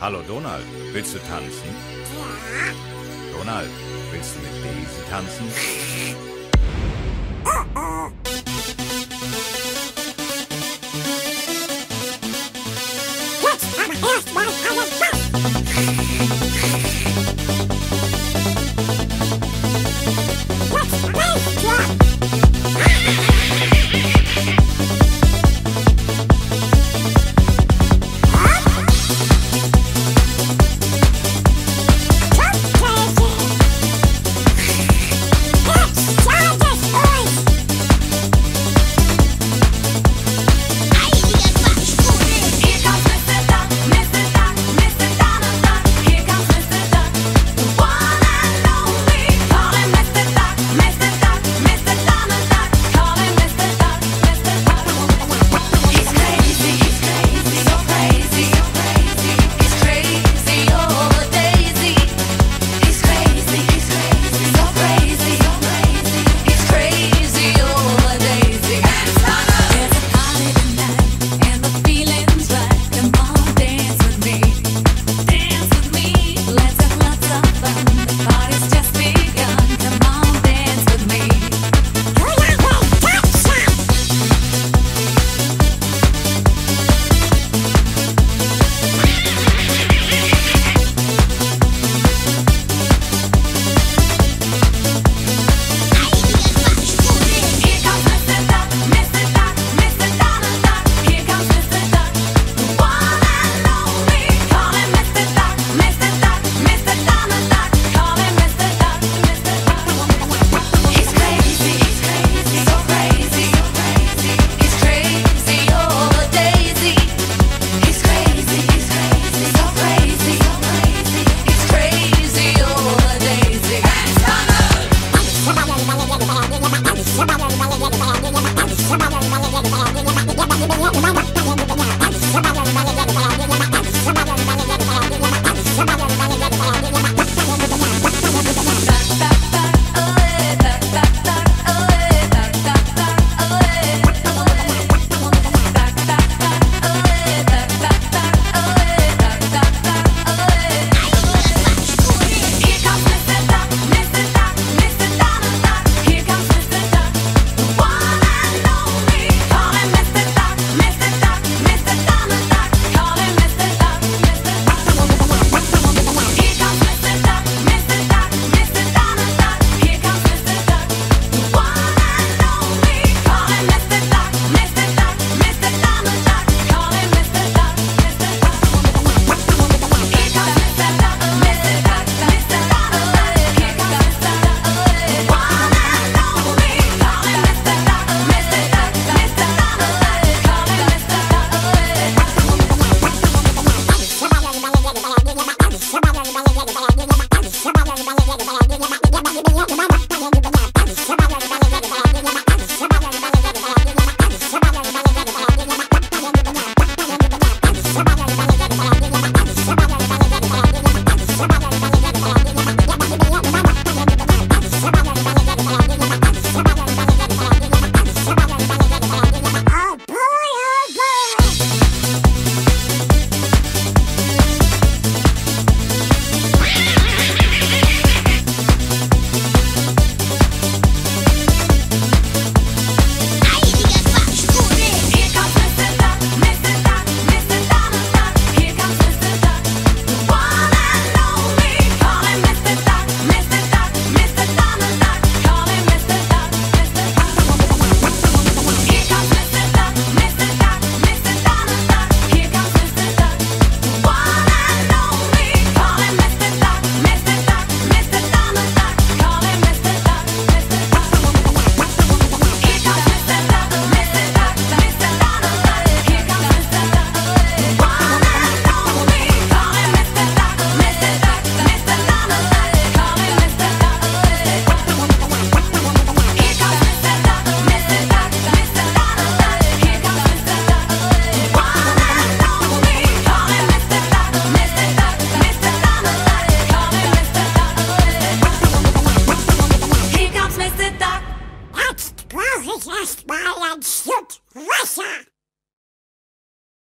Hallo Donald, willst du tanzen? Ja. Donald, willst du mit Daisy tanzen? Như vậy.